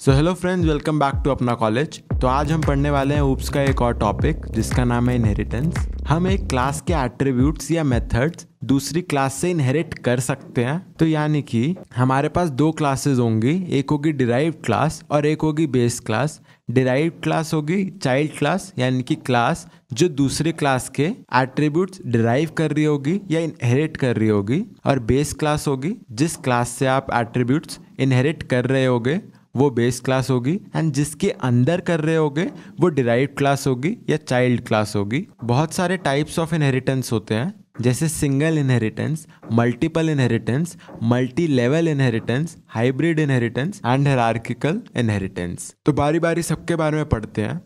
So hello friends welcome back to अपना college तो आज हम पढ़ने वाले हैं ऊप्स का एक और टॉपिक जिसका नाम है इनहेरिटेंस हम एक क्लास के एट्रीब्यूट्स या मेथड्स दूसरी क्लास से इनहेरिट कर सकते हैं। तो यानी कि हमारे पास दो क्लासेस होंगी, एक होगी डिराइव क्लास और एक होगी बेस क्लास डिराइव क्लास होगी चाइल्ड क्लास यानी कि क्लास जो दूसरे क्लास के एट्रीब्यूट्स डिराइव कर रही होगी या इनहेरिट कर रही होगी। और बेस क्लास होगी, जिस क्लास से आप एट्रीब्यूट्स इनहेरिट कर रहे होगे वो बेस क्लास होगी एंड जिसके अंदर कर रहे होगे, वो डिराइव क्लास होगी या चाइल्ड क्लास होगी। बहुत सारे टाइप्स ऑफ़ इनहेरिटेंस होते हैं, जैसे single inheritance multiple inheritance multi level inheritance hybrid inheritance and hierarchical inheritance तो बारी बारी सबके बारे में पढ़ते हैं।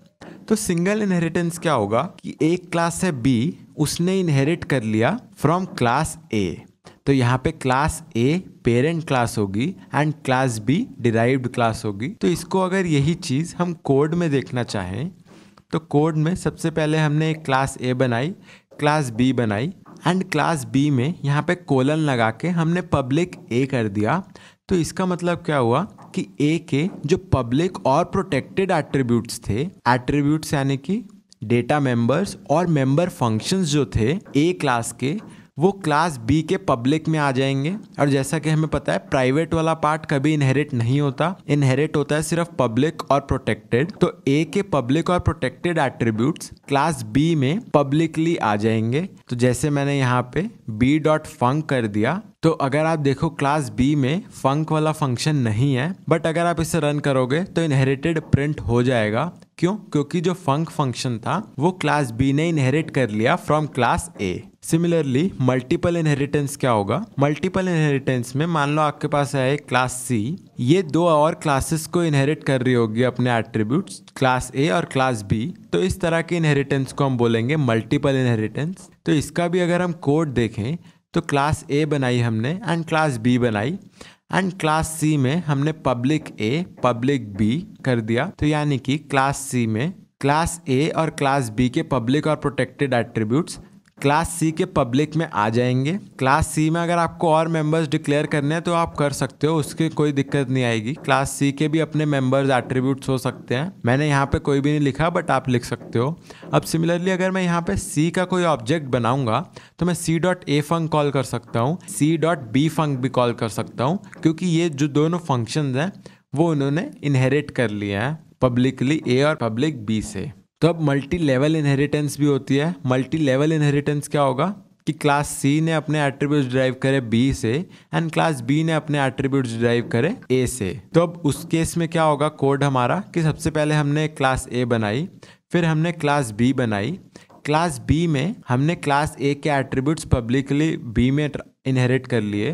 तो सिंगल इनहेरिटेंस क्या होगा कि एक क्लास है बी उसने इनहेरिट कर लिया फ्रॉम क्लास ए तो यहाँ पे क्लास ए पेरेंट क्लास होगी and class B derived class होगी। तो इसको अगर यही चीज़ हम कोड में देखना चाहें तो कोड में सबसे पहले हमने एक क्लास ए बनाई क्लास बी बनाई एंड क्लास बी में यहाँ पे कोलन लगा के हमने पब्लिक ए कर दिया। तो इसका मतलब क्या हुआ कि ए के जो पब्लिक और प्रोटेक्टेड एट्रीब्यूट्स थे एट्रीब्यूट्स यानी कि डेटा मेंबर्स और मेंबर फ़ंक्शंस जो थे ए क्लास के वो क्लास बी के पब्लिक में आ जाएँगे। और जैसा कि हमें पता है प्राइवेट वाला पार्ट कभी इनहेरिट नहीं होता। इनहेरिट होता है सिर्फ़ पब्लिक और प्रोटेक्टेड तो ए के पब्लिक और प्रोटेक्टेड एट्रीब्यूट्स क्लास बी में पब्लिकली आ जाएँगे। तो जैसे मैंने यहाँ पे बी डॉट फंक कर दिया तो अगर आप देखो क्लास बी में फंक वाला फ़ंक्शन नहीं है बट अगर आप इसे रन करोगे तो इनहेरिटेड प्रिंट हो जाएगा। क्यों? क्योंकि जो फंक फ़ंक्शन था, वो क्लास बी ने इनहेरिट कर लिया from class A similarly multiple inheritance क्या होगा? मल्टीपल इनहेरिटेंस में मान लो आपके पास है क्लास सी ये दो और क्लासेस को इनहेरिट कर रही होगी अपने एट्रीब्यूट्स क्लास ए और क्लास बी तो इस तरह के इनहेरिटेंस को हम बोलेंगे मल्टीपल इनहेरिटेंस तो इसका भी अगर हम कोड देखें तो क्लास ए बनाई हमने एंड क्लास बी बनाई एंड क्लास सी में हमने पब्लिक ए पब्लिक बी कर दिया। तो यानी कि क्लास सी में क्लास ए और क्लास बी के पब्लिक और प्रोटेक्टेड एट्रीब्यूट्स क्लास सी के पब्लिक में आ जाएँगे। क्लास सी में अगर आपको और मेंबर्स डिक्लेयर करने हैं तो आप कर सकते हो, उसकी कोई दिक्कत नहीं आएगी। क्लास सी के भी अपने मेंबर्स एट्रीब्यूट्स हो सकते हैं। मैंने यहाँ पे कोई भी नहीं लिखा बट आप लिख सकते हो। अब सिमिलरली अगर मैं यहाँ पे सी का कोई ऑब्जेक्ट बनाऊँगा तो मैं C dot A funk call कर सकता हूँ, सी डॉट बी फंक भी कॉल कर सकता हूँ, क्योंकि ये जो दोनों फ़ंक्शन हैं, वो उन्होंने इनहेरिट कर लिए हैं पब्लिकली ए और पब्लिक बी से। तो अब मल्टी लेवल इनहेरिटेंस भी होती है। मल्टी लेवल इनहेरिटेंस क्या होगा? कि क्लास सी ने अपने एट्रीब्यूट्स ड्राइव करे बी से एंड क्लास बी ने अपने एट्रीब्यूट्स ड्राइव करे ए से। तो अब उस केस में क्या होगा? कोड हमारा कि सबसे पहले हमने क्लास ए बनाई, फिर हमने क्लास बी बनाई। क्लास बी में हमने क्लास ए के एट्रीब्यूट्स पब्लिकली बी में इनहेरिट कर लिए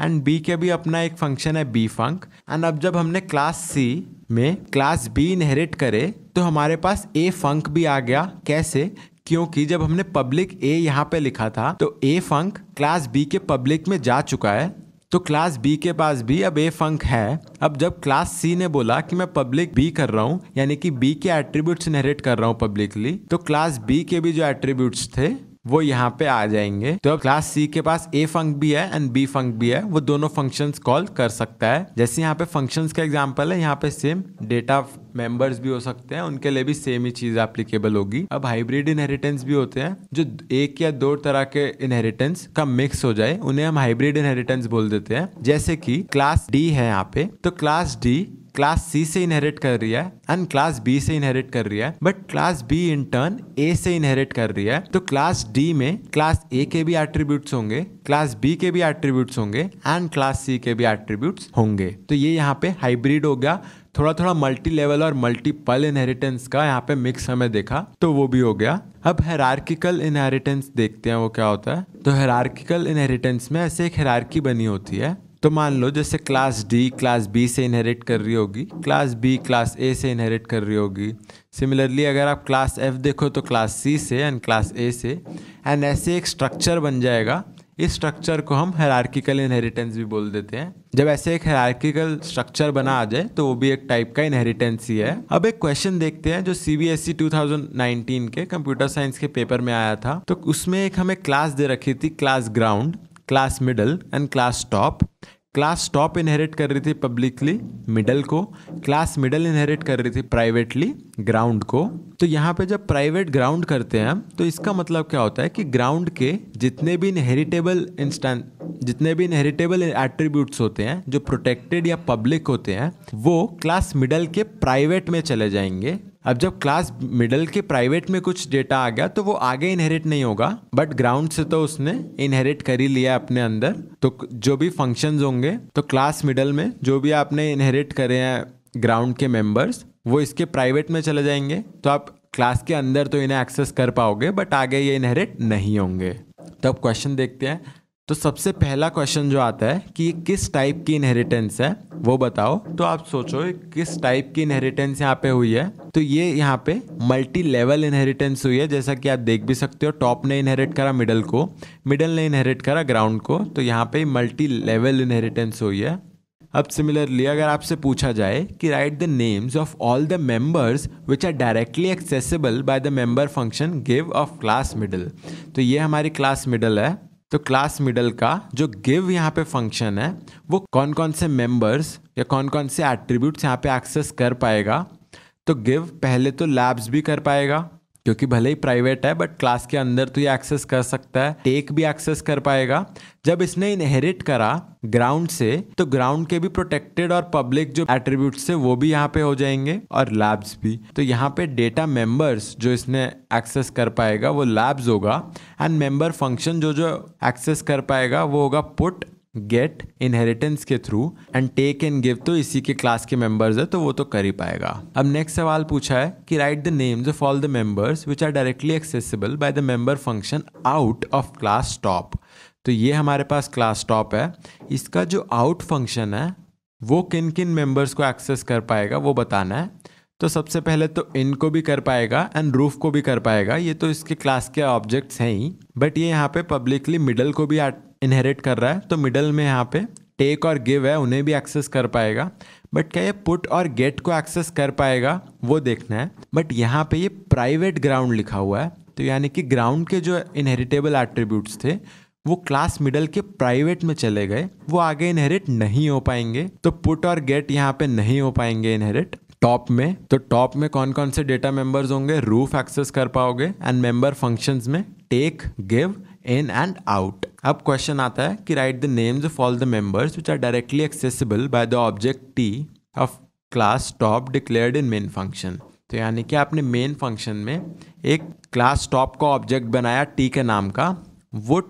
एंड बी के भी अपना एक फ़ंक्शन है बी फंक एंड अब जब हमने क्लास सी में क्लास बी इनहेरिट करे तो हमारे पास ए फंक भी आ गया। कैसे? क्योंकि जब हमने पब्लिक ए यहाँ पे लिखा था तो ए फंक क्लास बी के पब्लिक में जा चुका है। तो क्लास बी के पास भी अब ए फंक है। अब जब क्लास सी ने बोला कि मैं पब्लिक बी कर रहा हूँ, यानी कि बी के एट्रीब्यूट्स इनहेरिट कर रहा हूँ पब्लिकली तो क्लास बी के भी जो एट्रीब्यूट्स थे वो यहाँ पे आ जाएँगे। तो क्लास सी के पास ए फंक भी है एंड बी फंक भी है। वो दोनों फ़ंक्शंस कॉल कर सकता है। जैसे यहाँ पे फ़ंक्शंस का एग्जांपल है, यहाँ पे सेम डेटा मेंबर्स भी हो सकते हैं। उनके लिए भी सेम ही चीज़ एप्लीकेबल होगी। अब हाइब्रिड इनहेरिटेंस भी होते हैं, जो एक या दो तरह के इनहेरिटेंस का मिक्स हो जाए, उन्हें हम हाइब्रिड इनहेरिटेंस बोल देते हैं। जैसे कि क्लास डी है यहाँ पे। तो क्लास डी क्लास सी से इनहेरिट कर रही है एंड क्लास बी से इनहेरिट कर रही है but class B in turn A से इनहेरिट कर रही है तो क्लास डी में क्लास ए के भी एट्रीब्यूट्स होंगे क्लास बी के भी एट्रीब्यूट्स होंगे एंड क्लास सी के भी एट्रीब्यूट्स होंगे। तो ये यहाँ पे हाइब्रिड हो गया। थोड़ा थोड़ा मल्टी लेवल और मल्टीपल इनहेरिटेंस का यहाँ पे मिक्स हमें देखा तो वो भी हो गया। अब हेरार्किकल इनहेरिटेंस देखते हैं वो क्या होता है। तो हेरार्किकल इनहेरिटेंस में ऐसे एक हेरार्की बनी होती है। तो मान लो जैसे क्लास डी क्लास बी से इनहेरिट कर रही होगी क्लास बी क्लास ए से इनहेरिट कर रही होगी। सिमिलरली अगर आप क्लास एफ़ देखो तो क्लास सी से एंड क्लास ए से एंड ऐसे एक स्ट्रक्चर बन जाएगा। इस स्ट्रक्चर को हम हेरार्किकल इनहेरिटेंस भी बोल देते हैं। जब ऐसे एक हेरार्किकल स्ट्रक्चर बना आ जाए तो वो भी एक टाइप का इनहेरिटेंस ही है। अब एक क्वेश्चन देखते हैं, जो सीबीएसई 2019 के कंप्यूटर साइंस के पेपर में आया था। तो उसमें एक हमें क्लास दे रखी थी class ground class middle and class top class top inherit कर रही थी पब्लिकली मिडल को. क्लास मिडल इनहेरिट कर रही थी प्राइवेटली ग्राउंड को. तो यहाँ पे जब प्राइवेट ग्राउंड करते हैं तो इसका मतलब क्या होता है कि ग्राउंड के जितने भी इनहेरिटेबल इंस्टेंट जितने भी इनहेरिटेबल एट्रीब्यूट्स होते हैं, जो प्रोटेक्टेड या पब्लिक होते हैं, वो क्लास मिडल के प्राइवेट में चले जाएँगे. अब जब क्लास मिडल के प्राइवेट में कुछ डेटा आ गया तो वो आगे इनहेरिट नहीं होगा बट ग्राउंड से तो उसने इनहेरिट कर ही लिया अपने अंदर। तो जो भी फ़ंक्शंस होंगे तो क्लास मिडल में जो भी आपने इनहेरिट करे हैं ग्राउंड के मेंबर्स वो इसके प्राइवेट में चले जाएँगे। तो आप क्लास के अंदर तो इन्हें एक्सेस कर पाओगे बट आगे ये इनहेरिट नहीं होंगे। तो अब क्वेश्चन देखते हैं तो सबसे पहला क्वेश्चन जो आता है कि ये किस टाइप की इनहेरिटेंस है, वो बताओ। तो आप सोचो किस टाइप की इनहेरिटेंस यहाँ पे हुई है? तो ये यहाँ पे मल्टी लेवल इनहेरिटेंस हुई है, जैसा कि आप देख भी सकते हो टॉप ने इनहेरिट करा मिडल को मिडल ने इनहेरिट करा ग्राउंड को तो यहाँ पे मल्टी लेवल इनहेरिटेंस हुई है। अब सिमिलरली अगर आपसे पूछा जाए कि write the names of all the members which are directly accessible by the member function give of class middle तो ये हमारी क्लास मिडल है। तो क्लास मिडल का जो गिव यहाँ पे फ़ंक्शन है, वो कौन कौन से मेंबर्स या कौन कौन से एट्रीब्यूट्स यहाँ पे एक्सेस कर पाएगा? तो गिव पहले तो लैब्स भी कर पाएगा क्योंकि भले ही प्राइवेट है बट क्लास के अंदर तो ये एक्सेस कर सकता है। टेक भी एक्सेस कर पाएगा। जब इसने इनहेरिट करा ग्राउंड से तो ग्राउंड के भी प्रोटेक्टेड और पब्लिक जो एट्रीब्यूट थे वो भी यहाँ पे हो जाएँगे और लैब्स भी। तो यहाँ पे डेटा मेंबर्स जो इसने एक्सेस कर पाएगा, वो लैब्स होगा। एंड मेंबर फ़ंक्शन जो जो एक्सेस कर पाएगा, वो होगा पुट गेट इनहेरिटेंस के through and take and give तो इसी के क्लास के मेंबर्स है तो वो तो कर ही पाएगा। अब नेक्स्ट सवाल पूछा है कि write the names of all the members which are directly accessible by the member function out of class top तो ये हमारे पास क्लास टॉप है। इसका जो आउट फ़ंक्शन है, वो किन किन मेंबर्स को एक्सेस कर पाएगा, वो बताना है। तो सबसे पहले तो इनको भी कर पाएगा एंड रूफ को भी कर पाएगा। ये तो इसके क्लास के ऑब्जेक्ट्स हैं ही। बट ये यहाँ पे पब्लिकली मिडल को भी इनहेरिट कर रहा है। तो मिडल में यहाँ पे टेक और गिव है, उन्हें भी एक्सेस कर पाएगा। बट क्या ये पुट और गेट को एक्सेस कर पाएगा, वो देखना है। बट यहाँ पे ये प्राइवेट ग्राउंड लिखा हुआ है। तो यानी कि ग्राउंड के जो इनहेरिटेबल एट्रीब्यूट्स थे, वो क्लास मिडल के प्राइवेट में चले गए। वो आगे इनहेरिट नहीं हो पाएँगे। तो पुट और गेट यहाँ पे नहीं हो पाएँगे इनहेरिट टॉप में तो टॉप में कौन कौन से डेटा मेंबर्स होंगे? रूफ एक्सेस कर पाओगे एंड मेंबर फ़ंक्शंस में take give in and out अब क्वेश्चन आता है कि write the names of all the members which are directly accessible by the object T of class top declared in main function तो यानी कि आपने main function में एक क्लास टॉप का ऑब्जेक्ट बनाया टी के नाम का, वो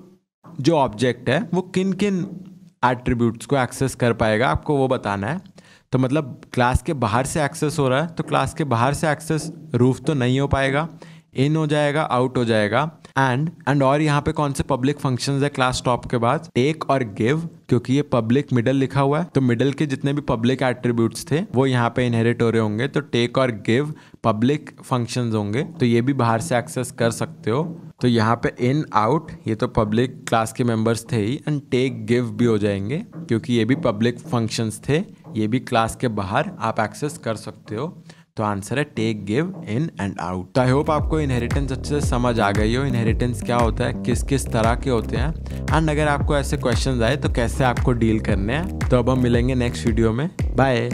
जो ऑब्जेक्ट है, वो किन किन एट्रीब्यूट्स को एक्सेस कर पाएगा? आपको वो बताना है। तो मतलब क्लास के बाहर से एक्सेस हो रहा है तो क्लास के बाहर से एक्सेस रूफ तो नहीं हो पाएगा इन हो जाएगा आउट हो जाएगा एंड एंड और यहाँ पे कौन से पब्लिक फ़ंक्शन है क्लास टॉप के बाद? टेक और गिव क्योंकि ये पब्लिक मिडल लिखा हुआ है तो मिडल के जितने भी पब्लिक एट्रीब्यूट्स थे, वो यहाँ पे इनहेरिट हो रहे होंगे तो टेक और गिव पब्लिक फ़ंक्शन होंगे तो ये भी बाहर से एक्सेस कर सकते हो। तो यहाँ पे इन आउट ये तो पब्लिक क्लास के मेंबर्स थे ही एंड टेक गिव भी हो जाएँगे, क्योंकि ये भी पब्लिक फ़ंक्शंस थे। ये भी क्लास के बाहर आप एक्सेस कर सकते हो। तो आंसर है take give in and out तो आई होप आपको इनहेरिटेंस अच्छे से समझ आ गई हो। इनहेरिटेंस क्या होता है? किस किस तरह के होते हैं? एंड अगर आपको ऐसे क्वेश्चन आए तो कैसे आपको डील करने हैं? तो अब हम मिलेंगे नेक्स्ट वीडियो में। बाय